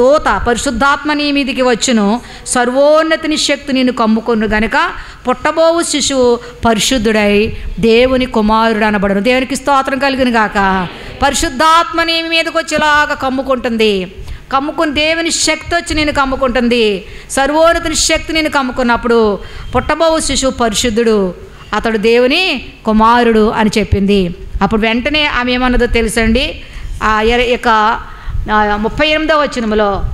దూత పరిశుద్ధాత్మ నీ మీదికి వచ్చును. సర్వోన్నతిని శక్తి నేను కమ్ముకొను గనక పుట్టబోవు శిశువు పరిశుద్ధుడై దేవుని కుమారుడు అనబడను. దేవునికి స్తోత్రం కలిగిన గాక. పరిశుద్ధాత్మ నీ మీదకి వచ్చేలాగా కమ్ముకుంటుంది. కమ్ముకుని దేవుని శక్తి వచ్చి నేను కమ్ముకుంటుంది. సర్వోన్నతిని శక్తి నేను కమ్ముకున్నప్పుడు పుట్టబోవు శిశువు పరిశుద్ధుడు అతడు దేవుని కుమారుడు అని చెప్పింది. అప్పుడు వెంటనే ఆమె ఏమన్నదో తెలుసండి? ఆ యొక్క ఇక ముప్పై ఎనిమిదో వచనములో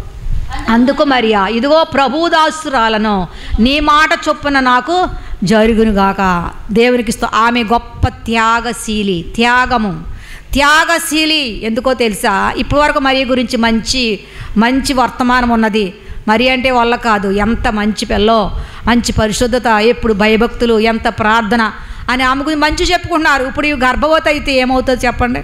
అందుకు మరియా ఇదిగో ప్రభుదాసురాలను నీ మాట చొప్పున నాకు జరుగునుగాక. దేవునికి స్తు ఆమె గొప్ప త్యాగశీలి త్యాగము. త్యాగశీలి ఎందుకో తెలుసా? ఇప్పటివరకు మరి గురించి మంచి మంచి వర్తమానం ఉన్నది. మరి అంటే వాళ్ళ కాదు ఎంత మంచి పిల్లో మంచి పరిశుద్ధత ఎప్పుడు భయభక్తులు ఎంత ప్రార్థన అని ఆమె గురించి మంచి చెప్పుకుంటున్నారు. ఇప్పుడు ఈ గర్భవతి అయితే ఏమవుతుందో చెప్పండి?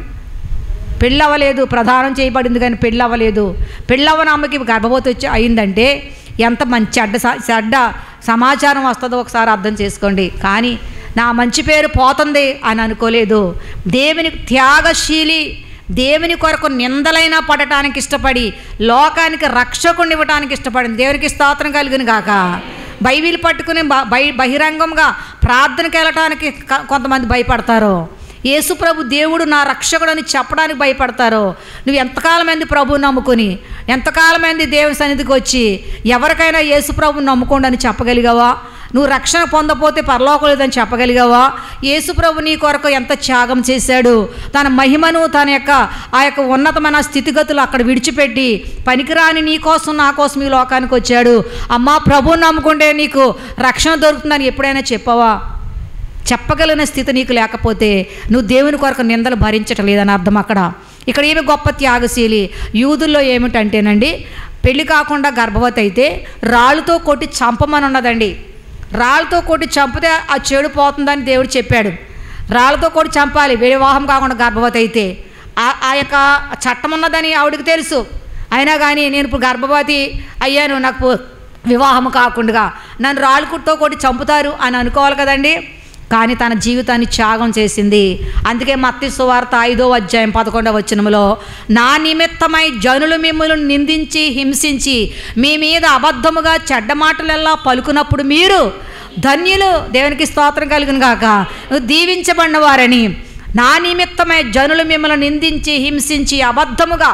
పెళ్ళవలేదు ప్రధానం చేయబడింది కానీ పెళ్ళవ్వలేదు. పెళ్ళవ్వని అమ్మకి గర్భవతి వచ్చి అయిందంటే ఎంత మంచి చెడ్డ స- చెడ్డ సమాచారం వస్తుందో ఒకసారి అర్థం చేసుకోండి. కానీ నా మంచి పేరు పోతుంది అని అనుకోలేదు. దేవుని త్యాగశీలి దేవుని కొరకు నిందలైనా పడటానికి ఇష్టపడి లోకానికి రక్షకుండా ఇవ్వటానికి ఇష్టపడింది. దేవునికి స్తోత్రం కలిగిన గాక. బైబిల్ పట్టుకుని బ- బహిరంగంగా ప్రార్థనకి వెళ్ళటానికి కొంతమంది భయపడతారు. యేసుప్రభు దేవుడు నా రక్షకుడు అని చెప్పడానికి భయపడతారో? నువ్వు ఎంతకాలమైంది ప్రభు నమ్ముకుని ఎంతకాలమైంది దేవుని సన్నిధికి వచ్చి ఎవరికైనా యేసుప్రభు నమ్ముకోండి అని చెప్పగలిగావా? నువ్వు రక్షణ పొందపోతే పరలోకం లేదని చెప్పగలిగావా? యేసుప్రభు నీ కొరకు ఎంత త్యాగం చేశాడు? తన మహిమను తన యొక్క ఆ యొక్క ఉన్నతమైన స్థితిగతులు అక్కడ విడిచిపెట్టి పనికిరాని నీ కోసం నా కోసం ఈ లోకానికి వచ్చాడు. అమ్మా ప్రభువు నమ్ముకుంటే నీకు రక్షణ దొరుకుతుందని ఎప్పుడైనా చెప్పావా? చెప్పగలిగిన స్థితి నీకు లేకపోతే నువ్వు దేవుని కొరకు నిందలు భరించటం లేదని అర్థం అక్కడ. ఇక్కడ ఏమి గొప్ప త్యాగశీలి? యూదుల్లో ఏమిటంటేనండి పెళ్ళి కాకుండా గర్భవతి అయితే రాళ్ళతో కొట్టి చంపమని ఉన్నదండి రాళ్ళతో కొట్టి చంపితే ఆ చెడు పోతుందని దేవుడు చెప్పాడు. రాళ్ళతో కొట్టి చంపాలి వివాహం కాకుండా గర్భవతి అయితే. ఆ- ఆ యొక్క చట్టం ఉన్నదని ఆవిడకి తెలుసు. అయినా కానీ నేను ఇప్పుడు గర్భవతి అయ్యాను నాకు వివాహం కాకుండా నన్ను రాళ్ళకుతో కొట్టి చంపుతారు అని అనుకోవాలి కదండి. కానీ తన జీవితాన్ని త్యాగం చేసింది. అందుకే మత్తి సువార్త ఐదో అధ్యాయం పదకొండవ వచనంలో నా నిమిత్తమై జనులు మిమ్మల్ని నిందించి హింసించి మీ మీద అబద్ధముగా చెడ్డ మాటలెల్లా పలుకున్నప్పుడు మీరు ధన్యులు. దేవునికి స్తోత్రం కలిగిన గాక. దీవించబడిన వారని. నా నిమిత్తమై జనులు మిమ్మల్ని నిందించి హింసించి అబద్ధముగా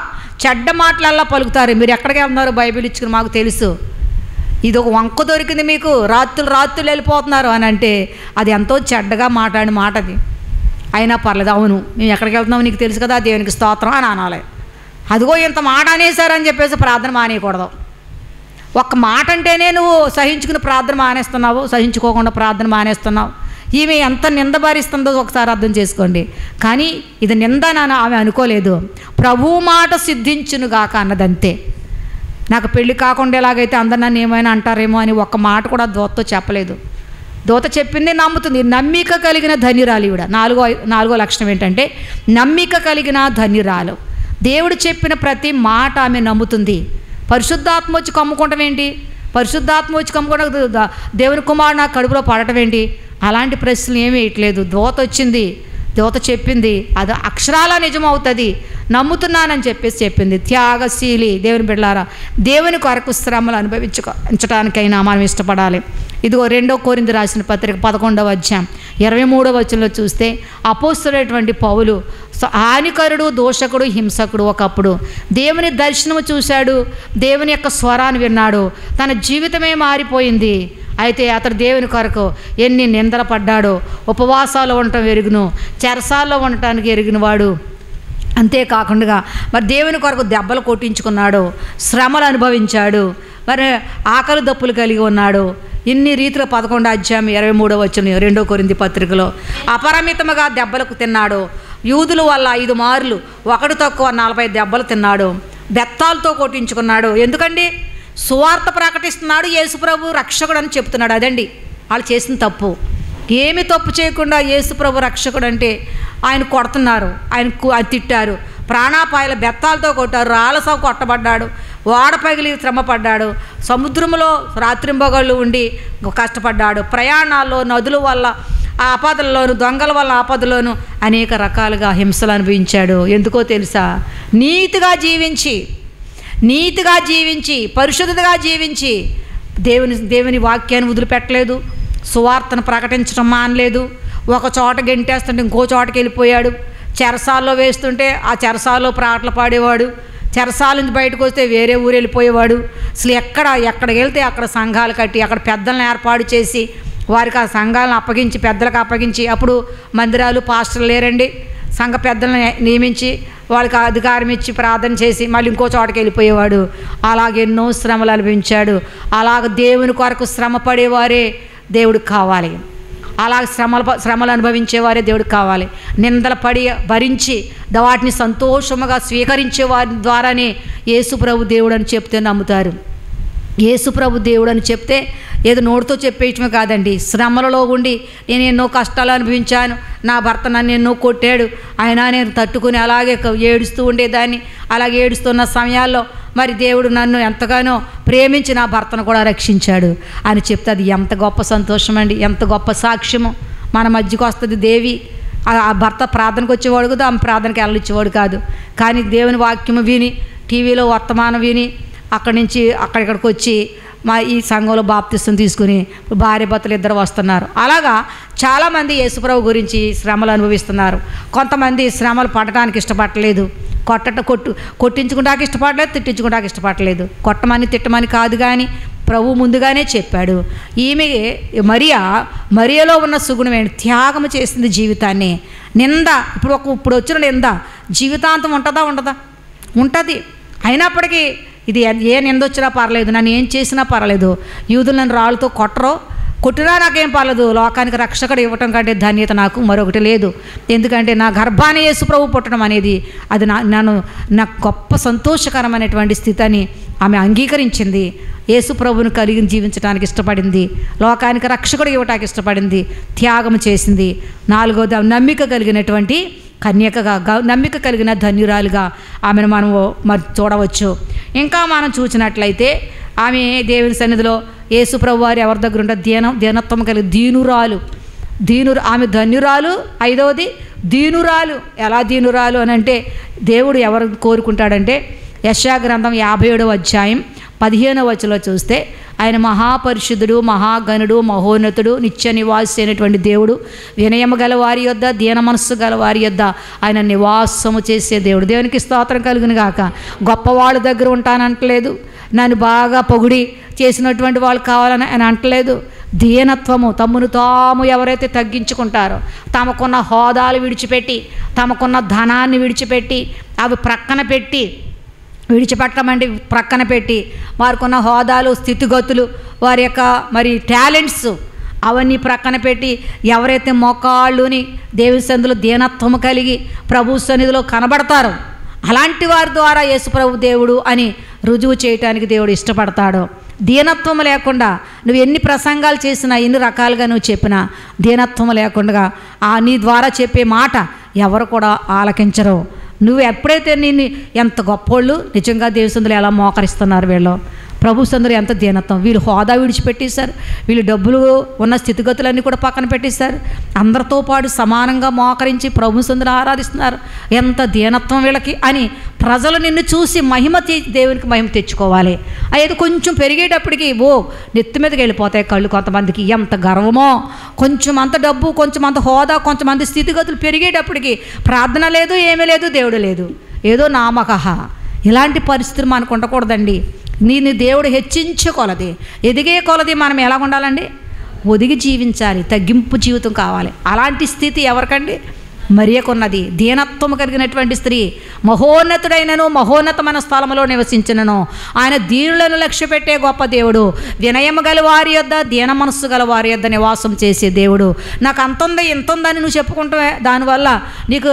చెడ్డ మాటలల్లా పలుకుతారు. మీరు ఎక్కడికి వెళ్తున్నారు? బైబిల్ ఇచ్చుకుని మాకు తెలుసు. ఇది ఒక వంక దొరికింది మీకు. రాత్రులు రాత్రులు వెళ్ళిపోతున్నారు అని అంటే అది ఎంతో చెడ్డగా మాట్లాడిన మాట అది. అయినా పర్లేదు అవును. మేము ఎక్కడికి వెళ్తున్నాం నీకు తెలుసు కదా దేవునికి స్తోత్రం అని అనాలి. అదిగో ఇంత మాట అనేసారని చెప్పేసి ప్రార్థన మానేయకూడదు. ఒక్క మాట అంటేనే నువ్వు సహించుకుని ప్రార్థన మానేస్తున్నావు సహించుకోకుండా ప్రార్థన మానేస్తున్నావు. ఈమె ఎంత నింద భరిస్తుందో ఒకసారి అర్థం చేసుకోండి. కానీ ఇది నింద అని ఆమె అనుకోలేదు. ప్రభు మాట సిద్ధించునుగాక అన్నదంతే. నాకు పెళ్ళి కాకుండా ఎలాగైతే అందరు నన్ను ఏమైనా అంటారేమో అని ఒక్క మాట కూడా దోతతో చెప్పలేదు. దోత చెప్పింది నమ్ముతుంది. నమ్మిక కలిగిన ధనిరాలు ఇవిడ నాలుగో నాలుగో లక్షణం ఏంటంటే నమ్మిక కలిగిన ధనిరాలు. దేవుడు చెప్పిన ప్రతి మాట ఆమె నమ్ముతుంది. పరిశుద్ధాత్మ వచ్చి కమ్ముకోవటం ఏంటి? పరిశుద్ధాత్మ వచ్చి కమ్ముకోవడం దేవుని కుమారుడు నా కడుపులో పడటం ఏంటి? అలాంటి ప్రశ్నలు ఏమీ వేయట్లేదు. దోత వచ్చింది. దేవత చెప్పింది అది అక్షరాల నిజమవుతుంది నమ్ముతున్నానని చెప్పేసి చెప్పింది. త్యాగశీలి దేవుని బిడ్డలారా దేవుని కొరకు శ్రమలు అనుభవించుకోవటానికైనా మనం ఇష్టపడాలి. ఇదిగో రెండో కోరింది రాసిన పత్రిక పదకొండవ అధ్యాయం. ఇరవై మూడవ వచనంలో చూస్తే అపోస్తుడైనటువంటి పౌలు హానికరుడు దోషకుడు హింసకుడు ఒకప్పుడు దేవుని దర్శనము చూశాడు దేవుని యొక్క స్వరాన్ని విన్నాడు. తన జీవితమే మారిపోయింది. అయితే అతడు దేవుని కొరకు ఎన్ని నిందలు పడ్డాడో ఉపవాసాలు ఉండటం ఎరుగును చెరసాల్లో ఉండటానికి ఎరిగినవాడు. అంతేకాకుండా మరి దేవుని కొరకు దెబ్బలు కొట్టించుకున్నాడు శ్రమలు అనుభవించాడు మరి ఆకలి దప్పులు కలిగి ఉన్నాడు. ఇన్ని రీతిలో పదకొండు అధ్యాయం ఇరవై మూడో వచ్చిన రెండో కొరింది పత్రికలో. అపరిమితముగా దెబ్బలకు తిన్నాడు. యూదుల వల్ల ఐదు మార్లు ఒకటి తక్కువ నలభై దెబ్బలు తిన్నాడు. బెత్తాలతో కొట్టించుకున్నాడు. ఎందుకండి? సువార్త ప్రకటిస్తున్నాడు యేసుప్రభు రక్షకుడు అని చెప్తున్నాడు. అదండి. వాళ్ళు చేసిన తప్పు. ఏమి తప్పు చేయకుండా యేసుప్రభు రక్షకుడు అంటే ఆయన కొడుతున్నారు. ఆయన తిట్టారు. ప్రాణాపాయలు బెత్తాలతో కొట్టారు. రాళ్ళసా కొట్టబడ్డాడు. ఓడ పగిలి శ్రమపడ్డాడు. సముద్రంలో రాత్రింబగళ్ళు ఉండి కష్టపడ్డాడు. ప్రయాణాల్లో నదుల వల్ల ఆ ఆపదల్లోను దొంగల వల్ల ఆపదలోను అనేక రకాలుగా హింసలు అనుభవించాడు. ఎందుకో తెలుసా? నీతిగా జీవించి నీతిగా జీవించి పరిశుద్ధతగా జీవించి దేవుని దేవుని వాక్యాన్ని వదిలిపెట్టలేదు. సువార్తను ప్రకటించడం మానలేదు. ఒక చోట గెంటేస్తుంటే ఇంకో చోటకి వెళ్ళిపోయాడు. చెరసాల్లో వేస్తుంటే ఆ చెరసాల్లో పాటలు పాడేవాడు. చెరసాల నుంచి బయటకు వస్తే వేరే ఊరు వెళ్ళిపోయేవాడు. అసలు ఎక్కడ ఎక్కడికి వెళ్తే అక్కడ సంఘాలు కట్టి అక్కడ పెద్దలను ఏర్పాటు చేసి వారికి ఆ సంఘాలను అప్పగించి పెద్దలకు అప్పగించి అప్పుడు మందిరాలు పాస్టర్లు లేరండి. సంఘ పెద్దలను నియమించి వాళ్ళకి అధికారం ఇచ్చి ప్రార్థన చేసి మళ్ళీ ఇంకో చోటకి వెళ్ళిపోయేవాడు. అలాగే ఎన్నో శ్రమలు అనిపించాడు అలాగ దేవుని కొరకు శ్రమ పడేవారే దేవుడికి కావాలి. అలా శ్రమలు శ్రమలు అనుభవించేవారే దేవుడికి కావాలి. నిందలు పడి భరించి వాటిని సంతోషముగా స్వీకరించే వారి ద్వారానే యేసుప్రభు దేవుడు అని చెప్తే నమ్ముతారు. యేసుప్రభు దేవుడు అని చెప్తే ఏదో నోటితో చెప్పేయటమే కాదండి. శ్రమలలో ఉండి నేను ఎన్నో కష్టాలు అనుభవించాను. నా భర్త నన్ను ఎన్నో కొట్టాడు. అయినా నేను తట్టుకుని అలాగే ఏడుస్తూ ఉండేదాన్ని. అలాగే ఏడుస్తున్న సమయాల్లో మరి దేవుడు నన్ను ఎంతగానో ప్రేమించి నా భర్తను కూడా రక్షించాడు అని చెప్తే అది ఎంత గొప్ప సంతోషం అండి ఎంత గొప్ప సాక్ష్యము. మన మధ్యకు వస్తుంది దేవి. ఆ భర్త ప్రార్థనకు వచ్చేవాడు కదా ఆమె ప్రార్థనకి వెళ్ళిచ్చేవాడు కాదు. కానీ దేవుని వాక్యము విని టీవీలో వర్తమానం విని అక్కడి నుంచి అక్కడిక్కడికి వచ్చి మా ఈ సంఘంలో బాప్తిస్తం తీసుకుని భార్య భర్తలు ఇద్దరు వస్తున్నారు. అలాగా చాలామంది యేసుప్రభు గురించి శ్రమలు అనుభవిస్తున్నారు. కొంతమంది శ్రమలు పడటానికి ఇష్టపడలేదు. కొట్టట కొట్టు కొట్టించుకుంటానికి ఇష్టపడలేదు తిట్టించుకుంటానికి ఇష్టపడలేదు. కొట్టమని తిట్టమని కాదు కానీ ప్రభు ముందుగానే చెప్పాడు. ఈమె మరియా మరియలో ఉన్న సుగుణం ఏంటి? త్యాగం చేసింది జీవితాన్ని. నింద ఇప్పుడు ఒక ఇప్పుడు వచ్చిన నింద జీవితాంతం ఉంటుందా ఉండదా? ఉంటుంది. అయినప్పటికీ ఇది ఏ నింద వచ్చినా పర్లేదు నన్ను ఏం చేసినా పర్లేదు. యూదులు నన్ను రాళ్ళతో కొట్టరో. కొట్టినా నాకేం పర్లేదు. లోకానికి రక్షకుడు ఇవ్వటం కంటే ధన్యత నాకు మరొకటి లేదు. ఎందుకంటే నా గర్భాన్ని యేసు ప్రభు పుట్టడం అనేది అది నా నన్ను నాకు గొప్ప సంతోషకరమైనటువంటి స్థితిని ఆమె అంగీకరించింది. యేసు ప్రభును కలిగి జీవించడానికి ఇష్టపడింది. లోకానికి రక్షకుడు ఇవ్వటానికి ఇష్టపడింది. త్యాగం చేసింది. నాలుగోది నమ్మిక కలిగినటువంటి కన్యకగా నమ్మిక కలిగిన ధన్యురాలుగా ఆమెను మనం మరి చూడవచ్చు. ఇంకా మనం చూసినట్లయితే ఆమె దేవుని సన్నిధిలో యేసు ప్రభు వారు ఎవరి దగ్గర ఉంటే దీన దీనత్వం కలిగి దీనురాలు. దీను ఆమె ధన్యురాలు. ఐదవది దీనురాలు. ఎలా దీనురాలు అని అంటే దేవుడు ఎవరు కోరుకుంటాడంటే యశా గ్రంథం యాభై ఏడవ అధ్యాయం పదిహేనవ వచనంలో చూస్తే ఆయన మహాపరిశుద్ధుడు మహాగణుడు మహోన్నతుడు నిత్య నివాసి అయినటువంటి దేవుడు వినయము గల వారి యొద్ద దీన మనస్సు గల వారి యొద్ద ఆయన నివాసము చేసే దేవుడు. దేవునికి స్తోత్రం కలుగును గాక. గొప్పవాళ్ళ దగ్గర ఉంటానంటలేదు. నన్ను బాగా పొగిడి చేసినటువంటి వాళ్ళు కావాలని ఆయన అంటలేదు. దీనత్వము తమ్మును తాము ఎవరైతే తగ్గించుకుంటారో తమకున్న హోదాలు విడిచిపెట్టి తమకున్న ధనాన్ని విడిచిపెట్టి అవి ప్రక్కన పెట్టి విడిచిపెట్టమండి ప్రక్కన పెట్టి. వారికున్న హోదాలు స్థితిగతులు వారి యొక్క మరి టాలెంట్స్ అవన్నీ ప్రక్కన పెట్టి ఎవరైతే మోకాళ్ళుని దేవి సందులో దీనత్వము కలిగి ప్రభు సన్నిధిలో కనబడతారో అలాంటి వారి ద్వారా యేసుప్రభు దేవుడు అని రుజువు చేయటానికి దేవుడు ఇష్టపడతాడు దీనత్వం లేకుండా నువ్వు ఎన్ని ప్రసంగాలు చేసినా ఎన్ని రకాలుగా నువ్వు చెప్పినా దీనత్వం లేకుండా ఆ నీ ద్వారా చెప్పే మాట ఎవరు కూడా ఆలకించరు. నువ్వు ఎప్పుడైతే నేను ఎంత గొప్పోళ్ళు నిజంగా దేవసందులు ఎలా మోకరిస్తున్నారు వీళ్ళు? ప్రభు సందరు ఎంత దీనత్వం. వీళ్ళు హోదా విడిచిపెట్టేశారు. వీళ్ళు డబ్బులు ఉన్న స్థితిగతులన్నీ కూడా పక్కన పెట్టేశారు. అందరితో పాటు సమానంగా మోకరించి ప్రభు సందరు ఆరాధిస్తున్నారు. ఎంత దీనత్వం వీళ్ళకి అని ప్రజలు నిన్ను చూసి మహిమ దేవునికి మహిమ తెచ్చుకోవాలి. అది కొంచెం పెరిగేటప్పటికి ఓ నెత్తి మీదకి వెళ్ళిపోతాయి కళ్ళు కొంతమందికి. ఎంత గర్వమో. కొంచెం అంత డబ్బు కొంచెం అంత హోదా కొంచెమంది స్థితిగతులు పెరిగేటప్పటికి ప్రార్థన లేదు ఏమీ లేదు దేవుడు లేదు. ఏదో నామకహ. ఇలాంటి పరిస్థితులు మనకు ఉండకూడదండి. నేను దేవుడు హెచ్చించే కొలది ఎదిగే కొలది మనం ఎలా ఉండాలండి ఒదిగి జీవించాలి. తగ్గింపు జీవితం కావాలి. అలాంటి స్థితి ఎవరికండి? మరియకున్నది. దీనత్వము కలిగినటువంటి స్త్రీ మహోన్నతుడైనను మహోన్నతమైన స్థలంలో నివసించినను. ఆయన దీనులను లక్ష్య పెట్టే గొప్ప దేవుడు. వినయము గల వారి యొద్ద దీన మనస్సు గల వారి యొద్ద నివాసం చేసే దేవుడు. నాకు అంత ఉంది ఇంత ఉందని నువ్వు చెప్పుకుంటావే దానివల్ల నీకు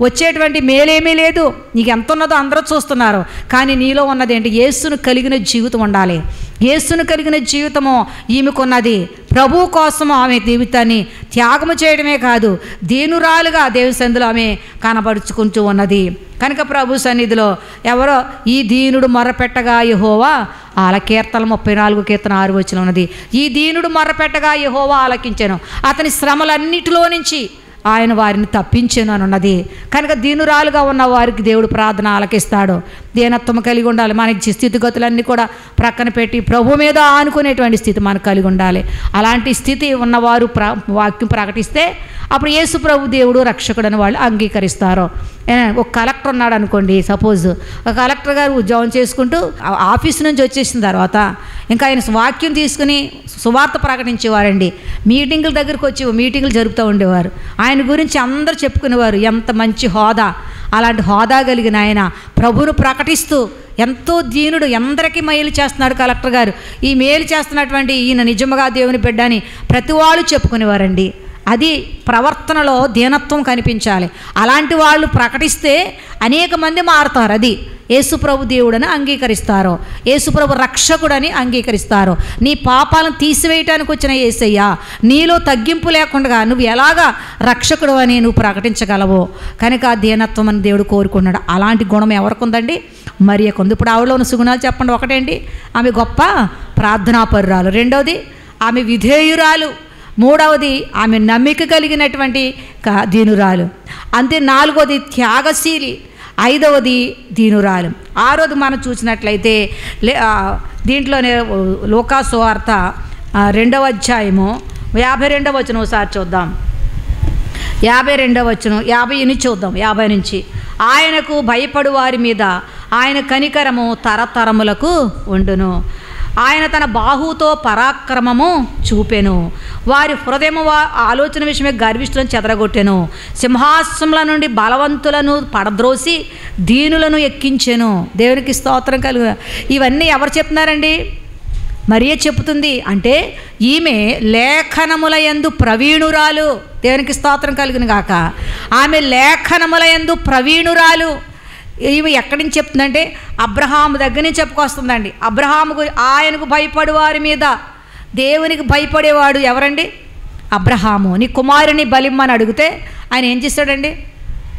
వచ్చేటువంటి మేలేమీ లేదు. నీకు ఎంత ఉన్నదో అందరూ చూస్తున్నారు. కానీ నీలో ఉన్నది ఏంటి? యేసును కలిగిన జీవితం ఉండాలి. యేసును కలిగిన జీవితము ఈమెకున్నది. ప్రభు కోసం ఆమె జీవితాన్ని త్యాగము చేయడమే కాదు దీనురాలుగా దేవి సందులో ఆమె కనపరుచుకుంటూ ఉన్నది. కనుక ప్రభు సన్నిధిలో ఎవరో ఈ దీనుడు మొరపెట్టగా యహోవా ఆల కీర్తన ముప్పై నాలుగు కీర్తన ఆరు వచ్చిన ఉన్నది. ఈ దీనుడు మొరపెట్టగా యహోవా ఆలకించాను. అతని శ్రమలన్నిటిలో నుంచి ఆయన వారిని తప్పించాను అని ఉన్నది. కనుక దీనురాలుగా ఉన్న వారికి దేవుడు ప్రార్థన ఆలకిస్తాడు. దీనత్వం కలిగి ఉండాలి. మనకి స్థితిగతులన్నీ కూడా ప్రక్కన పెట్టి ప్రభు మీద ఆనుకునేటువంటి స్థితి మనకు కలిగి ఉండాలి. అలాంటి స్థితి ఉన్నవారు ప్ర వాక్యం ప్రకటిస్తే అప్పుడు యేసు ప్రభు దేవుడు రక్షకుడు అని వాళ్ళు అంగీకరిస్తారు. ఏ, ఒక కలెక్టర్ ఉన్నాడు అనుకోండి సపోజ్. ఒక కలెక్టర్ గారు ఉద్యోగం చేసుకుంటూ ఆఫీస్ నుంచి వచ్చేసిన తర్వాత ఇంకా ఆయన వాక్యం తీసుకుని సువార్త ప్రకటించేవారండి. మీటింగుల దగ్గరికి వచ్చి మీటింగులు జరుపుతూ ఉండేవారు. ఆయన గురించి అందరూ చెప్పుకునేవారు ఎంత మంచి హోదా. అలాంటి హోదా కలిగిన ఆయన ప్రభును ప్రకటిస్తూ ఎంతో దీనుడు ఎందరికీ మేలు చేస్తున్నాడు కలెక్టర్ గారు. ఈ మేలు చేస్తున్నటువంటి ఈయన నిజముగా దేవుని బిడ్డ అని ప్రతి వాళ్ళు చెప్పుకునేవారండి. అది ప్రవర్తనలో దీనత్వం కనిపించాలి. అలాంటి వాళ్ళు ప్రకటిస్తే అనేక మంది మారుతారు. అది యేసుప్రభు దేవుడని అంగీకరిస్తారు. యేసుప్రభు రక్షకుడని అంగీకరిస్తారు. నీ పాపాలను తీసివేయటానికి వచ్చిన యేసయ్య నీలో తగ్గింపు లేకుండా నువ్వు ఎలాగా రక్షకుడు అని నువ్వు ప్రకటించగలవో. కనుక ఆ దీనత్వం అని దేవుడు కోరుకున్నాడు అలాంటి గుణం ఎవరికి ఉందండి మరి కొంది. ఇప్పుడు ఆవిడలో ఉన్న సుగుణాలు చెప్పండి. ఒకటేంటి? ఆమె గొప్ప ప్రార్థనాపరురాలు. రెండవది ఆమె విధేయురాలు. మూడవది ఆమె నమ్మిక కలిగినటువంటి క- దీనురాలు. అంతే నాలుగవది త్యాగశీలి ఐదవది దీనురాలు. ఆరోది మనం చూసినట్లయితే లే దీంట్లోనే లోకాసు వార్త రెండవ అధ్యాయము యాభై రెండవ వచ్చిన ఒకసారి చూద్దాం. యాభై రెండవ వచ్చును యాభై ఎనిమిది చూద్దాం యాభై నుంచి. ఆయనకు భయపడు వారి మీద ఆయన కనికరము తరతరములకు ఉండును. ఆయన తన బాహుతో పరాక్రమము చూపెను. వారి హృదయము ఆలోచన విషయమే గర్విష్ఠులను చెదరగొట్టెను. సింహాసముల నుండి బలవంతులను పడద్రోసి దీనులను ఎక్కించెను. దేవునికి స్తోత్రం కలుగు ఇవన్నీ ఎవరు చెప్తున్నారండి? మరియే చెప్తుంది అంటే ఈమె లేఖనముల యందు ప్రవీణురాలు. దేవునికి స్తోత్రం కలిగిన గాక. ఆమె లేఖనముల యందు ప్రవీణురాలు. ఇవి ఎక్కడి నుంచి చెప్తుందంటే అబ్రహాము దగ్గర నుంచి చెప్పుకొస్తుందండి. అబ్రహాముకు ఆయనకు భయపడు వారి మీద దేవునికి భయపడేవాడు ఎవరండి? అబ్రహాము. నీ కుమారుని బలిమ్మని అడిగితే ఆయన ఏం చేస్తాడండి?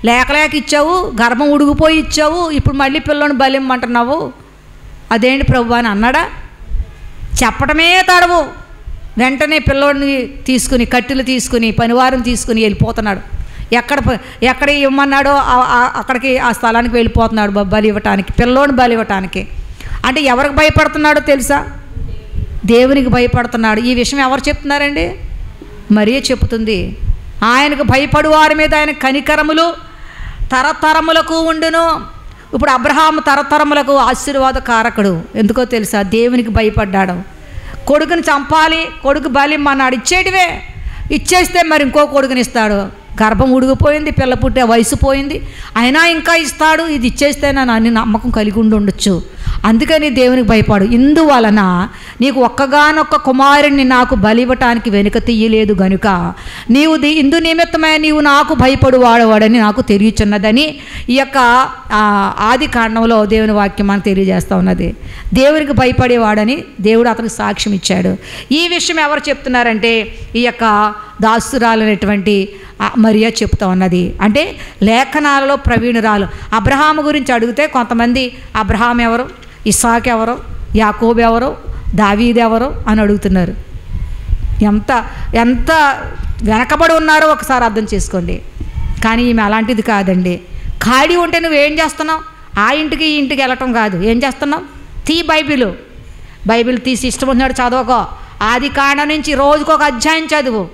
లేకలేక ఇచ్చావు గర్భం ఉడిగిపోయి ఇచ్చావు ఇప్పుడు మళ్ళీ పిల్లని బలిమ్మంటున్నావు అదేంటి ప్రభు అని అన్నాడా? చెప్పటమే తడవు. వెంటనే పిల్లోడిని తీసుకుని కట్టెలు తీసుకుని పనివారం తీసుకుని వెళ్ళిపోతున్నాడు. ఎక్కడ ఎక్కడ ఇవ్వమన్నాడో అక్కడికి ఆ స్థలానికి వెళ్ళిపోతున్నాడు బలి ఇవ్వటానికి పిల్లోని బలి ఇవ్వటానికి అంటే ఎవరికి భయపడుతున్నాడో తెలుసా? దేవునికి భయపడుతున్నాడు. ఈ విషయం ఎవరు చెప్తున్నారండి? మరీ చెప్తుంది ఆయనకు భయపడు వారి మీద ఆయన కనికరములు తరతరములకు ఉండును. ఇప్పుడు అబ్రహాం తరతరములకు ఆశీర్వాద కారకుడు ఎందుకో తెలుసా? దేవునికి భయపడ్డాడు. కొడుకుని చంపాలి కొడుకు బలిమ్మన్నాడు ఇచ్చేటివే. ఇచ్చేస్తే మరి ఇంకో కొడుకుని ఇస్తాడు. గర్భం ఉడిగిపోయింది పిల్ల పుట్టే వయసు పోయింది. అయినా ఇంకా ఇస్తాడు ఇది ఇచ్చేస్తే నన్ను అన్ని నమ్మకం కలిగి ఉండి ఉండొచ్చు అందుకని దేవునికి భయపడు. ఇందువలన నీకు ఒక్కగానొక్క కుమారుణ్ణి నాకు బలి ఇవ్వటానికి వెనుక తీయలేదు గనుక నీవు ది ఇందు నిమిత్తమే నీవు నాకు భయపడు వాడవాడని నాకు తెలియచున్నదని ఈ యొక్క ఆది కాండంలో దేవుని వాక్యం మనకు తెలియజేస్తూ ఉన్నది. దేవునికి భయపడేవాడని దేవుడు అతనికి సాక్ష్యం ఇచ్చాడు. ఈ విషయం ఎవరు చెప్తున్నారంటే ఈ యొక్క దాసురాలనేటువంటి మరియా చెప్తా ఉన్నది. అంటే లేఖనాలలో ప్రవీణురాలు. అబ్రహాము గురించి అడిగితే కొంతమంది అబ్రహాం ఎవరు? ఇసాక్ ఎవరో యాకోబ్ ఎవరో దావీద్ ఎవరో అని అడుగుతున్నారు. ఎంత ఎంత వెనకబడి ఉన్నారో ఒకసారి అర్థం చేసుకోండి. కానీ ఈమె అలాంటిది కాదండి. ఖాళీ ఉంటే నువ్వు ఏం చేస్తున్నావు? ఆ ఇంటికి ఈ ఇంటికి వెళ్ళటం కాదు. ఏం చేస్తున్నావు? తీ బైబిల్. బైబిల్ తీసి ఇష్టం ఉన్నాడు చదవకో. ఆది కాండ నుంచి రోజుకు ఒక అధ్యాయం చదువు.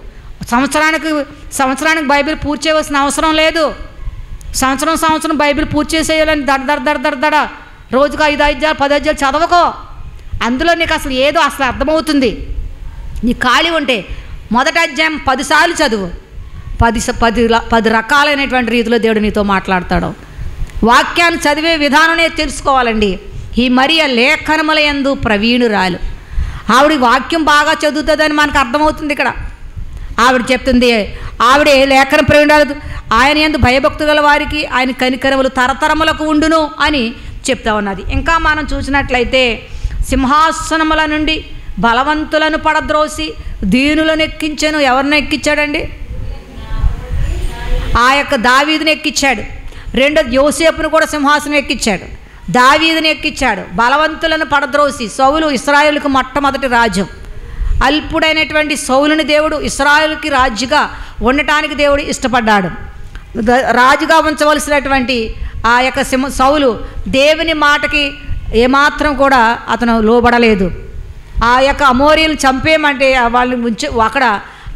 సంవత్సరానికి సంవత్సరానికి బైబిల్ పూర్తి చేయవలసిన అవసరం లేదు. సంవత్సరం సంవత్సరం బైబిల్ పూర్తి చేసేయాలని దడ దడ దడ దడ దడ రోజుకు ఐదు అధ్యాయాలు పది అధ్యాయాలు చదవకో. అందులో నీకు అసలు ఏదో అసలు అర్థమవుతుంది. నీ ఖాళీ ఉంటే మొదటి అధ్యాయం పదిసార్లు చదువు. పది పది పది రకాలైనటువంటి రీతిలో దేవుడు నీతో మాట్లాడతాడు. వాక్యాన్ని చదివే విధానమే తెలుసుకోవాలండి. ఈ మరియ లేఖనముల యందు ప్రవీణురాలు. ఆవిడ వాక్యం బాగా చదువుతుందని మనకు అర్థమవుతుంది ఇక్కడ. ఆవిడ చెప్తుంది ఆవిడే లేఖన ప్రవీణురాలు? ఆయన ఎందు భయభక్తుల వారికి ఆయన కనికరములు తరతరములకు ఉండును అని చెప్తా ఉన్నది. ఇంకా మనం చూసినట్లయితే సింహాసనముల నుండి బలవంతులను పడద్రోసి దీనులను ఎక్కించాను. ఎవరిని ఎక్కించాడండి? ఆ యొక్క దావీదిని ఎక్కించాడు. రెండో యోసేపును కూడా సింహాసనం ఎక్కించాడు. దావీదిని ఎక్కించాడు. బలవంతులను పడద్రోసి సౌలు ఇస్రాయేల్కు మొట్టమొదటి రాజ్యం. అల్పుడైనటువంటి సౌలుని దేవుడు ఇస్రాయేల్కి రాజుగా ఉండటానికి దేవుడు ఇష్టపడ్డాడు. రాజుగా ఉంచవలసినటువంటి ఆ యొక్క సింహ సౌలు దేవుని మాటకి ఏమాత్రం కూడా అతను లోబడలేదు. ఆ యొక్క అమోరీలు చంపేయమంటే వాళ్ళని ఉంచి అక్కడ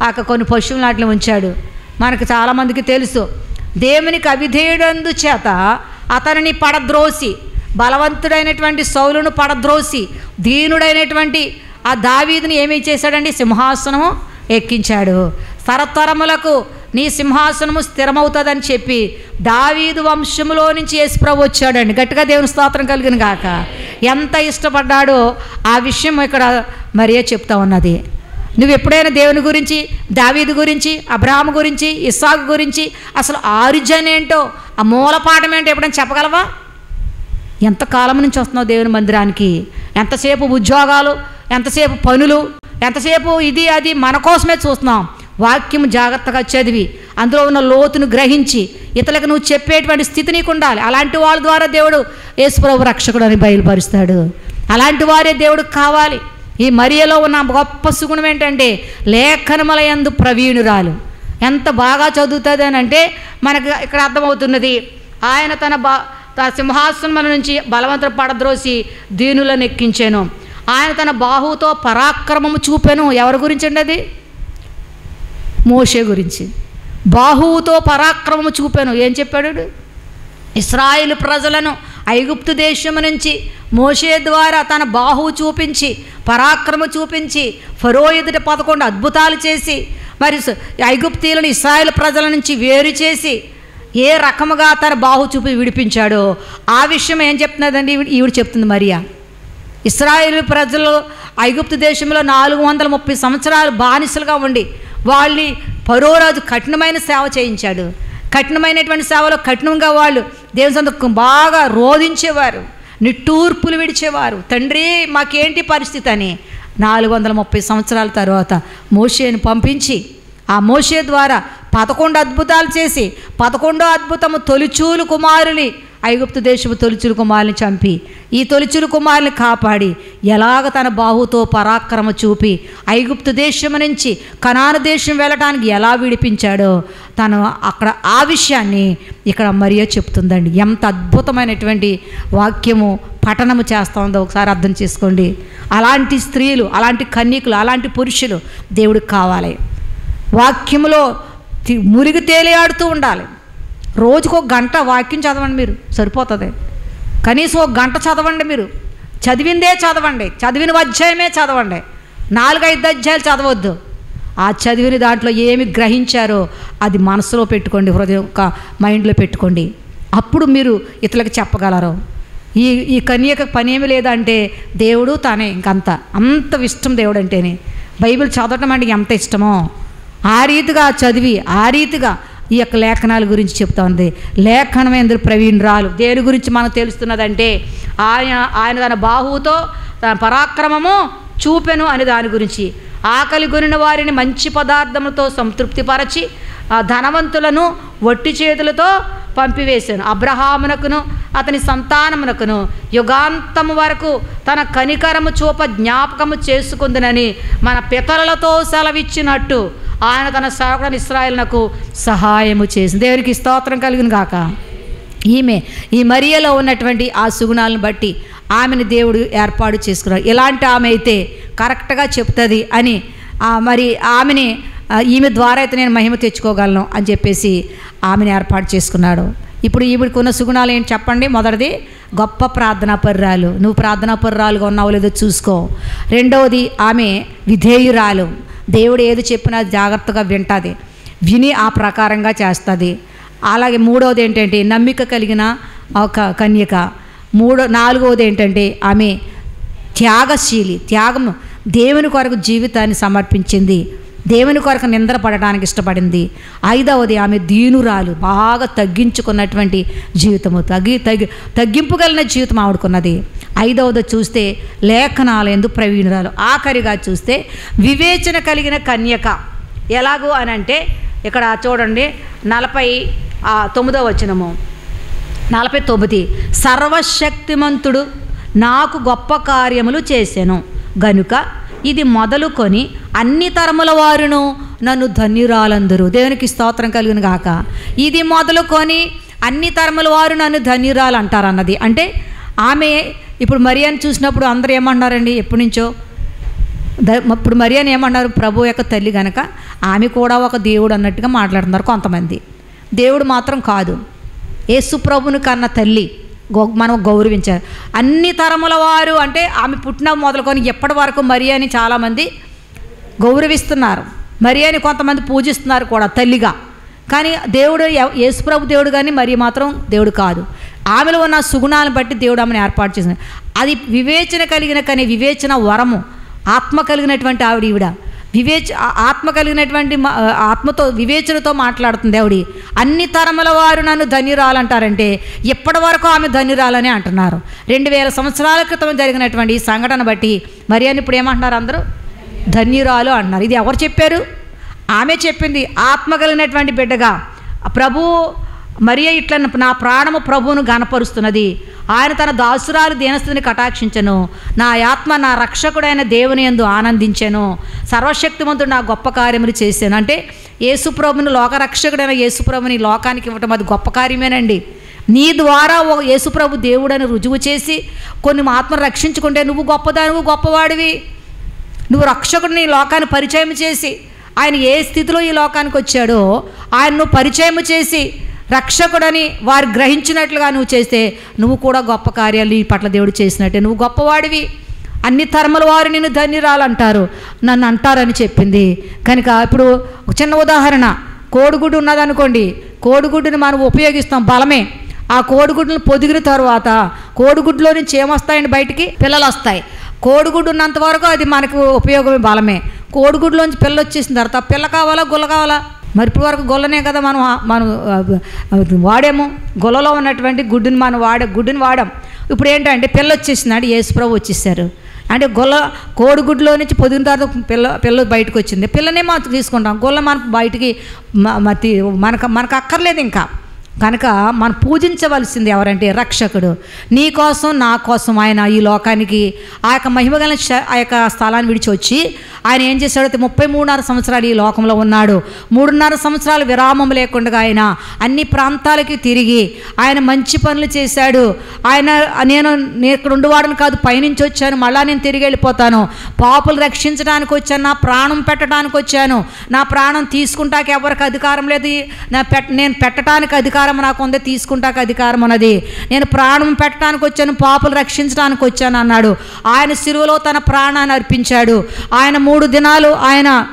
ఆ యొక్క కొన్ని పశువులు నాటిని ఉంచాడు. మనకు చాలామందికి తెలుసు. దేవునికి అవిధేయుడందు చేత అతనిని పడద్రోసి బలవంతుడైనటువంటి సౌలును పడద్రోసి దీనుడైనటువంటి ఆ దావీదిని ఏమి చేశాడండి? సింహాసనము ఎక్కించాడు. తరతరములకు నీ సింహాసనము స్థిరమవుతుందని చెప్పి దావీదు వంశములో నుంచి యేసుప్రభు వచ్చాడండి. గట్టిగా దేవుని స్తోత్రం కలిగిన గాక. ఎంత ఇష్టపడ్డాడో ఆ విషయం ఇక్కడ మరియే చెప్తా ఉన్నది. నువ్వు ఎప్పుడైనా దేవుని గురించి దావీదు గురించి అబ్రాహం గురించి ఇస్సాకు గురించి అసలు ఆరిజన్ ఏంటో ఆ మూలపాఠం ఏంటో ఎప్పుడైనా చెప్పగలవా? ఎంతకాలం నుంచి వస్తున్నావు దేవుని మందిరానికి? ఎంతసేపు ఉద్యోగాలు ఎంతసేపు పనులు ఎంతసేపు ఇది అది మన కోసమే చూస్తున్నాం. వాక్యం జాగ్రత్తగా చదివి. అందులో ఉన్న లోతును గ్రహించి ఇతరులకు నువ్వు చెప్పేటువంటి స్థితి నీకు ఉండాలి. అలాంటి వాళ్ళ ద్వారా దేవుడు యేసుప్రభు రక్షకుడు అని బయలుపరుస్తాడు. అలాంటి వారే దేవుడికి కావాలి. ఈ మరియలో ఉన్న గొప్ప సుగుణం ఏంటంటే లేఖనముల ఎందు ప్రవీణురాలు. ఎంత బాగా చదువుతుంది అని అంటే మనకు ఇక్కడ అర్థమవుతున్నది ఆయన తన బా తన సింహాసనం నుంచి బలవంతుడు పడద్రోసి దీనులను ఎక్కించాను. ఆయన తన బాహుతో పరాక్రమము చూపాను. ఎవరి గురించి అండి అది? మోషే గురించి. బాహువుతో పరాక్రమము చూపాను. ఏం చెప్పాడు? ఇస్రాయిల్ ప్రజలను ఐగుప్తు దేశము నుంచి మోషే ద్వారా తన బాహువు చూపించి పరాక్రమ చూపించి ఫరో ఎదుట పదకొండు అద్భుతాలు చేసి మరి ఐగుప్తీలను ఇస్రాయిల్ ప్రజల నుంచి వేరు చేసి ఏ రకముగా తన బాహు చూపి విడిపించాడో ఆ విషయం ఏం చెప్తున్నదండి ఈవిడ ఈవిడ చెప్తుంది మరియా. ఇస్రాయేల్ ప్రజలు ఐగుప్తు దేశంలో నాలుగు వందల ముప్పై సంవత్సరాలు బానిసలుగా ఉండి వాళ్ళని పరోరాజు కఠినమైన సేవ చేయించాడు. కఠినమైనటువంటి సేవలో కఠినంగా వాళ్ళు దేవుని సందర్భం బాగా రోధించేవారు. నిట్టూర్పులు విడిచేవారు. తండ్రి మాకేంటి పరిస్థితి? అని నాలుగు వందల ముప్పై సంవత్సరాల తర్వాత మోషేను పంపించి ఆ మోషే ద్వారా పదకొండు అద్భుతాలు చేసి పదకొండో అద్భుతము తొలిచూలు కుమారుని ఐగుప్తు దేశపు తొలిచులు కుమారుని చంపి. ఈ తొలిచులు కుమారుని కాపాడి ఎలాగ తన బాహుతో పరాక్రమ చూపి ఐగుప్తు దేశం నుంచి కనాను దేశం వెళ్ళటానికి ఎలా విడిపించాడో తను అక్కడ ఆ విషయాన్ని ఇక్కడ మరియో చెప్తుందండి. ఎంత అద్భుతమైనటువంటి వాక్యము పఠనము చేస్తా ఉందో ఒకసారి అర్థం చేసుకోండి. అలాంటి స్త్రీలు అలాంటి కన్యకులు అలాంటి పురుషులు దేవుడికి కావాలి. వాక్యములో మురిగి తేలియాడుతూ ఉండాలి. రోజుకు ఒక గంట వాక్యం చదవండి మీరు సరిపోతుంది. కనీసం ఒక గంట చదవండి మీరు. చదివిందే చదవండి చదివిన అధ్యాయమే చదవండి. నాలుగైదు అధ్యాయాలు చదవద్దు. ఆ చదివిన దాంట్లో ఏమి గ్రహించారో అది మనసులో పెట్టుకోండి హృదయం ఒక మైండ్లో పెట్టుకోండి. అప్పుడు మీరు ఇతరులకు చెప్పగలరు. ఈ ఈ కన్యక పని ఏమి లేదంటే దేవుడు తానే ఇంకంత. అంత ఇష్టం దేవుడు అంటేనే బైబిల్ చదవటం అంటే ఎంత ఇష్టమో. ఆ రీతిగా చదివి ఆ రీతిగా ఈ యొక్క లేఖనాల గురించి చెప్తా ఉంది. లేఖనమేంద్ర ప్రవీణరాలు. దేని గురించి మనకు తెలుస్తున్నదంటే ఆయన ఆయన తన బాహువుతో తన పరాక్రమము చూపెను అని దాని గురించి. ఆకలి కొనిన వారిని మంచి పదార్థములతో సంతృప్తిపరచి ఆ ధనవంతులను వట్టి చేతులతో పంపివేశాను. అబ్రహామునకును అతని సంతానమునకును యుగాంతము వరకు తన కనికరము చూప జ్ఞాపకము చేసుకుందునని మన పితరులతో సెలవిచ్చినట్టు ఆయన తన సేవకుడు ఇస్రాయల్నకు సహాయము చేసింది. దేవునికి స్తోత్రం కలిగిన గాక. ఈమె ఈ మరియలో ఉన్నటువంటి ఆ సుగుణాలను బట్టి ఆమెను దేవుడు ఏర్పాటు చేసుకున్నాడు. ఇలాంటి ఆమె అయితే కరెక్ట్గా చెప్తుంది అని ఆ, మరి ఆమెని ఈమె ద్వారా అయితే నేను మహిమ తెచ్చుకోగలను అని చెప్పేసి ఆమెను ఏర్పాటు చేసుకున్నాడు. ఇప్పుడు ఈవిడికి ఉన్న సుగుణాలు ఏంటి చెప్పండి? మొదటిది గొప్ప ప్రార్థనా పర్రాలు నువ్వు ప్రార్థనా పర్రాలుగా ఉన్నావు లేదో చూసుకో. రెండవది ఆమె విధేయురాలు. దేవుడు ఏది చెప్పినా జాగ్రత్తగా వింటుంది. విని ఆ ప్రకారంగా చేస్తుంది. అలాగే మూడవది ఏంటంటే నమ్మిక కలిగిన ఒక కన్యక. మూడో నాలుగవది ఏంటంటే ఆమె త్యాగశీలి. త్యాగం దేవుని కొరకు జీవితాన్ని సమర్పించింది. దేవుని కొరకు నిందర పడడానికి ఇష్టపడింది. ఐదవది ఆమె దీనురాలు బాగా తగ్గించుకున్నటువంటి జీవితము తగ్గి తగ్గి తగ్గింపుగలిగిన జీవితం ఆవిడకున్నది. ఐదవది చూస్తే లేఖనాలు ప్రవీణురాలు. ఆఖరిగా చూస్తే వివేచన కలిగిన కన్యక. ఎలాగో అని అంటే ఇక్కడ చూడండి నలభై తొమ్మిదో వచనము. నలభై తొమ్మిది సర్వశక్తిమంతుడు నాకు గొప్ప కార్యములు చేశాను గనుక ఇది మొదలుకొని అన్ని తరముల వారును నన్ను ధన్యురాలందరూ. దేవునికి స్తోత్రం కలిగిన గాక. ఇది మొదలుకొని అన్ని తరముల వారు నన్ను ధన్యురాలు అంటారు అన్నది అంటే ఆమె ఇప్పుడు మరియాని చూసినప్పుడు అందరూ ఏమన్నారండి ఎప్పటి నుంచో? ద- ఇప్పుడు మరియాని ఏమన్నారు ప్రభు యొక్క తల్లి కనుక ఆమె కూడా ఒక దేవుడు అన్నట్టుగా మాట్లాడుతున్నారు కొంతమంది. దేవుడు మాత్రం కాదు. యేసు ప్రభుని కన్న తల్లి. మనం గౌరవించారు. అన్ని తరముల వారు అంటే ఆమె పుట్టిన మొదలుకొని ఎప్పటి వరకు మరియాని చాలామంది గౌరవిస్తున్నారు. మరియాని కొంతమంది పూజిస్తున్నారు కూడా తల్లిగా. కానీ దేవుడు యేసుప్రభు దేవుడు కానీ మరి మాత్రం దేవుడు కాదు. ఆమెలో ఉన్న సుగుణాలను బట్టి దేవుడు ఆమెను ఏర్పాటు చేసింది అది వివేచన కలిగిన కానీ వివేచన వరము ఆత్మ కలిగినటువంటి ఆవిడ ఈవిడ. వివేచ ఆత్మ కలిగినటువంటి ఆత్మతో వివేచనతో మాట్లాడుతుంది ఆవిడ. అన్ని తరముల వారు నన్ను ధన్యురాలంటారంటే ఇప్పటి వరకు ఆమె ధన్యురాలని అంటున్నారు. రెండు వేల సంవత్సరాల క్రితం జరిగినటువంటి ఈ సంఘటన బట్టి మరి అని ఇప్పుడు ఏమంటున్నారు అందరూ? ధన్యురాలు అంటున్నారు. ఇది ఎవరు చెప్పారు? ఆమె చెప్పింది ఆత్మ కలిగినటువంటి బిడ్డగా ప్రభు మరియ ఇట్లా నా ప్రాణము ప్రభువును గనపరుస్తున్నది ఆయన తన దాసురాలు దీనస్థితిని కటాక్షించను. నా ఆత్మ నా రక్షకుడైన దేవుని యందు ఆనందించాను. సర్వశక్తిమంతుడు నా గొప్ప కార్యములు చేశాను. అంటే యేసుప్రభుని లోకరక్షకుడైన యేసుప్రభుని లోకానికి ఇవ్వటం అది గొప్ప కార్యమేనండి. నీ ద్వారా ఓ యేసుప్రభు దేవుడని రుజువు చేసి కొన్ని ఆత్మను రక్షించుకుంటే నువ్వు గొప్పదానివి గొప్పవాడివి. నువ్వు రక్షకుడిని ఈ లోకాన్ని పరిచయం చేసి ఆయన ఏ స్థితిలో ఈ లోకానికి వచ్చాడో ఆయన నువ్వు పరిచయం చేసి రక్షకుడని వారు గ్రహించినట్లుగా నువ్వు చేస్తే నువ్వు కూడా గొప్ప కార్యాలు ఈ పట్ల దేవుడు చేసినట్టే. నువ్వు గొప్పవాడివి. అన్ని తరముల వారు నిన్ను ధన్యురాలంటారు. నన్ను అంటారని చెప్పింది. కనుక ఇప్పుడు ఒక చిన్న ఉదాహరణ. కోడిగుడ్డు ఉన్నదనుకోండి. కోడిగుడ్డుని మనం ఉపయోగిస్తాం బలమే. ఆ కోడిగుడ్డును పొదిగిన తర్వాత కోడిగుడ్డులో నుంచి ఏమొస్తాయండి బయటికి? పిల్లలు వస్తాయి కోడిగుడ్డు ఉన్నంత వరకు అది మనకు ఉపయోగమే బలమే. కోడిగుడ్లోంచి పిల్ల వచ్చేసిన తర్వాత పిల్ల కావాలా గుల్ల కావాలా? మరి ఇప్పుడు వరకు గొల్లనే కదా మనం మనం వాడాము. గొల్లలో ఉన్నటువంటి గుడ్డుని మనం వాడే గుడ్డుని వాడాం. ఇప్పుడు ఏంటంటే పిల్ల వచ్చేసిందంటే యేసుప్రభు వచ్చేసారు. అంటే గొల్ల కోడిగుడ్లో నుంచి పొదిగిన తర్వాత పిల్ల పిల్ల బయటకు వచ్చింది. పిల్లనే మనం తీసుకుంటాం. గొల్ల మనకు బయటికి మ- మతి మనకు మనకు అక్కర్లేదు ఇంకా. కనుక మనం పూజించవలసింది ఎవరంటే రక్షకుడు. నీ కోసం నా కోసం ఆయన ఈ లోకానికి ఆ యొక్క మహిమగల ఆ యొక్క స్థలాన్ని విడిచి వచ్చి ఆయన ఏం చేశాడో? ముప్పై మూడున్నర సంవత్సరాలు ఈ లోకంలో ఉన్నాడు. మూడున్నర సంవత్సరాలు విరామం లేకుండా ఆయన అన్ని ప్రాంతాలకి తిరిగి ఆయన మంచి పనులు చేశాడు. ఆయన నేను నేను ఇక్కడ ఉండేవాడిని కాదు పైనుంచి వచ్చాను. మళ్ళా నేను తిరిగి వెళ్ళిపోతాను. పాపులు రక్షించడానికి వచ్చాను. నా ప్రాణం పెట్టడానికి వచ్చాను. నా ప్రాణం తీసుకుంటాక ఎవరికి అధికారం లేదు. నా పెట్ నేను పెట్టడానికి అధికారం నాకు ఉంది తీసుకుంటాక అధికారం ఉన్నది. నేను ప్రాణం పెట్టడానికి వచ్చాను పాపులు రక్షించడానికి వచ్చాను అన్నాడు. ఆయన సిరువులో తన ప్రాణాన్ని అర్పించాడు. ఆయన మూడు దినాలు ఆయన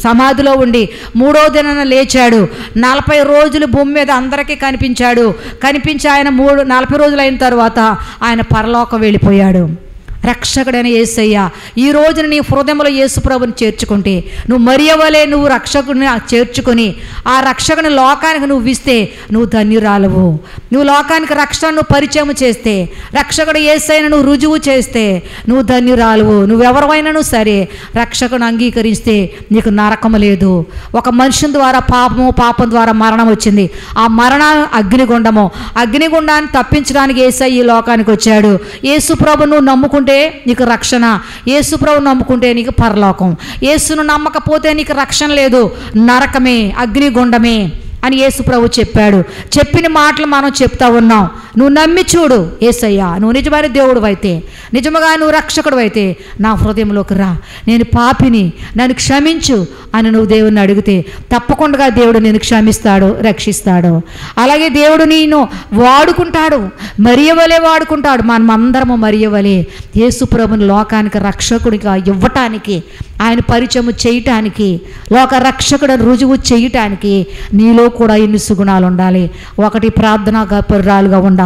సమాధిలో ఉండి మూడో దినాన లేచాడు. నలభై రోజులు భూమి మీద అందరికీ కనిపించాడు. కనిపించి ఆయన మూడు నలభై రోజులు అయిన తర్వాత ఆయన పరలోకం వెళ్ళిపోయాడు. రక్షకుడైన ఏసయ్య ఈ రోజున నీ హృదయంలో యేసుప్రభుని చేర్చుకుంటే నువ్వు మరియవలే నువ్వు రక్షకుడిని చేర్చుకొని ఆ రక్షకుని లోకానికి నువ్వు ఇస్తే నువ్వు ధన్యురాలవు. నువ్వు లోకానికి రక్షణను పరిచయం చేస్తే రక్షకుడు ఏసైనా నువ్వు రుజువు చేస్తే నువ్వు ధన్యురాలవు. నువ్వెవరైనాను సరే రక్షకుని అంగీకరిస్తే నీకు నరకము లేదు. ఒక మనుషుని ద్వారా పాపము పాపం ద్వారా మరణం వచ్చింది. ఆ మరణ అగ్నిగుండము. అగ్నిగుండాన్ని తప్పించడానికి ఏసై ఈ లోకానికి వచ్చాడు. యేసుప్రభు నువ్వు నమ్ముకుంటే నీకు రక్షణ. యేసుప్రభు నమ్ముకుంటే నీకు పరలోకం. యేసును నమ్మకపోతే నీకు రక్షణ లేదు. నరకమే అగ్నిగుండమే అని యేసుప్రభు చెప్పాడు. చెప్పిన మాటలు మనం చెప్తా ఉన్నాం. నువ్వు నమ్మి చూడు ఏసయ్యా. నువ్వు నిజమైన దేవుడు అయితే నిజముగా నువ్వు రక్షకుడు అయితే నా హృదయంలోకి రా. నేను పాపిని నన్ను క్షమించు అని నువ్వు దేవుణ్ణి అడిగితే తప్పకుండా దేవుడు నేను క్షమిస్తాడు రక్షిస్తాడు. అలాగే దేవుడు నేను వాడుకుంటాడు మరియవలే వాడుకుంటాడు. మనం అందరము మరియవలే యేసుప్రభుని లోకానికి రక్షకుడిగా ఇవ్వటానికి ఆయన పరిచయము చేయటానికి లోక రక్షకుడు రుజువు చేయటానికి నీలో కూడా ఎన్ని సుగుణాలు ఉండాలి? ఒకటి ప్రార్థనా పరురాలుగా ఉండాలి.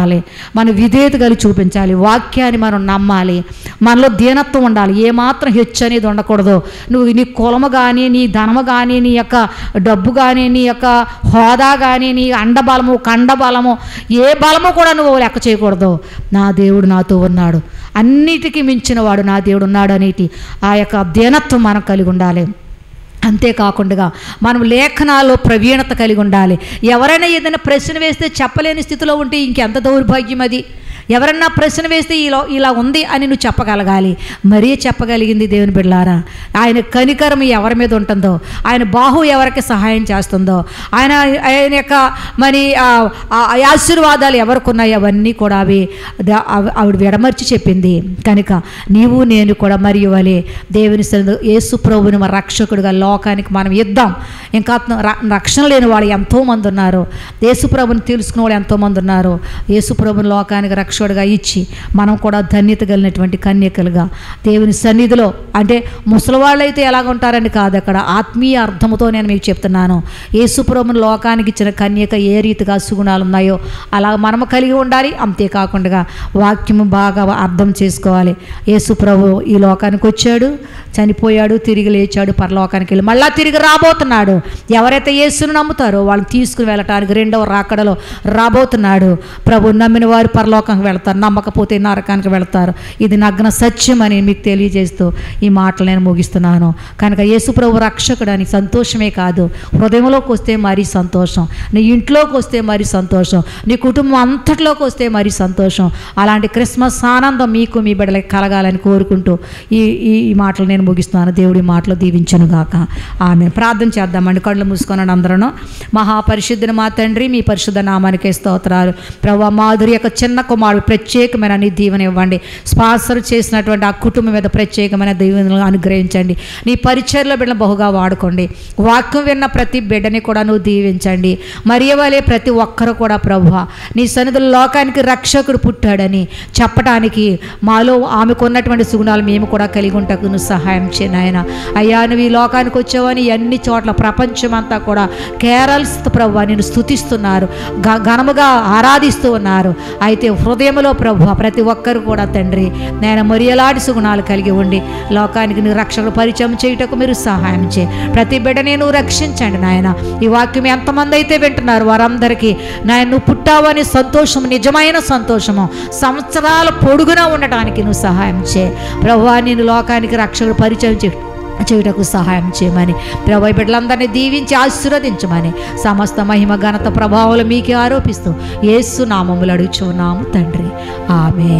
మన విధేయత కలిగి చూపించాలి. వాక్యాన్ని మనం నమ్మాలి. మనలో దీనత్వం ఉండాలి. ఏమాత్రం హెచ్చు అనేది ఉండకూడదు. నువ్వు నీ కులము కానీ నీ ధనము కానీ నీ యొక్క డబ్బు కానీ నీ యొక్క హోదా కానీ నీ అండబలము కండబలము ఏ బలము కూడా నువ్వు లెక్క చేయకూడదు. నా దేవుడు నాతో ఉన్నాడు. అన్నిటికీ మించిన వాడు నా దేవుడు ఉన్నాడు అనేటి ఆ యొక్క దీనత్వం మనం కలిగి ఉండాలి. అంతేకాకుండా మనం లేఖనాల్లో ప్రవీణత కలిగి ఉండాలి. ఎవరైనా ఏదైనా ప్రశ్న వేస్తే చెప్పలేని స్థితిలో ఉంటే ఇంకెంత దౌర్భాగ్యం అది? ఎవరన్నా ప్రశ్న వేస్తే ఇలా ఇలా ఉంది అని నువ్వు చెప్పగలగాలి. మరీ చెప్పగలిగింది దేవుని బిడ్డలారా ఆయన కనికరం ఎవరి మీద ఉంటుందో ఆయన బాహు ఎవరికి సహాయం చేస్తుందో ఆయన ఆయన యొక్క మరి ఆ, ఆశీర్వాదాలు ఎవరికి ఉన్నాయో అవన్నీ కూడా అవి ఆవిడ విడమర్చి చెప్పింది. కనుక నీవు నేను కూడా మరి ఇవ్వాలి దేవుని యేసు ప్రభుని మన రక్షకుడిగా లోకానికి మనం ఇద్దాం. ఇంకా రక్షణ లేని వాళ్ళు ఎంతోమంది ఉన్నారు. యేసు ప్రభుని తెలుసుకున్న వాళ్ళు ఎంతోమంది ఉన్నారు. యేసు ప్రభుని లోకానికి రక్షకుడిగా ఇచ్చి మనం కూడా ధన్యత కలిగినటువంటి కన్యకలుగా దేవుని సన్నిధిలో అంటే ముసలివాళ్ళు అయితే ఎలాగ ఉంటారని కాదు అక్కడ ఆత్మీయ అర్థముతో నేను మీకు చెప్తున్నాను. యేసుప్రభుని లోకానికి ఇచ్చిన కన్యక ఏ రీతిగా సుగుణాలు ఉన్నాయో అలా మనము కలిగి ఉండాలి. అంతేకాకుండా వాక్యము బాగా అర్థం చేసుకోవాలి. ఏసుప్రభు ఈ లోకానికి వచ్చాడు చనిపోయాడు తిరిగి లేచాడు పరలోకానికి వెళ్ళి మళ్ళా తిరిగి రాబోతున్నాడు. ఎవరైతే యేసును నమ్ముతారో వాళ్ళని తీసుకుని వెళ్ళటానికి రెండవ రాకడలో రాబోతున్నాడు. ప్రభు నమ్మిన వారు పరలోకానికి వెళ్తారు నమ్మకపోతే నరకానికి వెళ్తారు. ఇది నగ్న సత్యం అని మీకు తెలియజేస్తూ ఈ మాటలు నేను ముగిస్తున్నాను. కనుక యేసు ప్రభు రక్షకుడు అని సంతోషమే కాదు. హృదయంలోకి వస్తే మరీ సంతోషం నీ ఇంట్లోకి వస్తే మరీ సంతోషం నీ కుటుంబం అంతట్లోకి వస్తే మరీ సంతోషం. అలాంటి క్రిస్మస్ ఆనందం మీకు మీ బిడ్డలకి కలగాలని కోరుకుంటూ ఈ ఈ ఈ మాటలు నేను ముగిస్తున్నాను దేవుడి మాటలు దీవించను గాక. ఆమె ప్రార్థన చేద్దామండి. కళ్ళు మూసుకున్నాడు అందరూ మహాపరిశుద్ధిని మా తండ్రి మీ పరిశుద్ధ నామానికే స్తోత్రాలు. ప్రభా మాధురి యొక్క చిన్న కుమారుడు ప్రత్యేకమైన నీ దీవెన ఇవ్వండి. స్పాన్సర్ చేసినటువంటి ఆ కుటుంబం మీద ప్రత్యేకమైన దీవెనలు అనుగ్రహించండి. నీ పరిచయలో బిడ్డ బహుగా వాడుకోండి. వాక్యం విన్న ప్రతి బిడ్డని కూడా నువ్వు దీవించండి. మరియవలే ప్రతి ఒక్కరు కూడా ప్రభు నీ సన్నిధుల లోకానికి రక్షకుడు పుట్టాడని చెప్పడానికి మాలో ఆమెకు ఉన్నటువంటి సుగుణాలు మేము కూడా కలిగి ఉంటాకు నువ్వు సహాయం చేయ నాయన. అయ్యా నువ్వు ఈ లోకానికి వచ్చావని అన్ని చోట్ల ప్రపంచమంతా కూడా కేరల్స్ ప్రభు నేను స్థుతిస్తున్నారు ఘనముగా ఆరాధిస్తూ ఉన్నారు. అయితే హృదయంలో ప్రభు ప్రతి ఒక్కరు కూడా తండ్రి నేను మరియలాంటి సుగుణాలు కలిగి ఉండి లోకానికి నువ్వు రక్షణ పరిచయం చేయుటకు మీరు సహాయం చేయి. ప్రతి బిడ్డని నువ్వు రక్షించండి నాయన. ఈ వాక్యం ఎంతమంది అయితే వింటున్నారు వారందరికీ నాయన నువ్వు పుట్టావని సంతోషం నిజమైన సంతోషము సంవత్సరాల పొడుగునా ఉండటానికి నువ్వు సహాయం చే ప్రభు నేను లోకానికి రక్షణ పరిచయం చే చేయుటకు సహాయం చేయమని. ప్రభు బిడ్డలందరినీ దీవించి ఆశీర్వదించమని. సమస్త మహిమ ఘనత ప్రభావాలు మీకే ఆరోపిస్తూ ఏసు నామములు అడుగుచున్నాము తండ్రి. ఆమె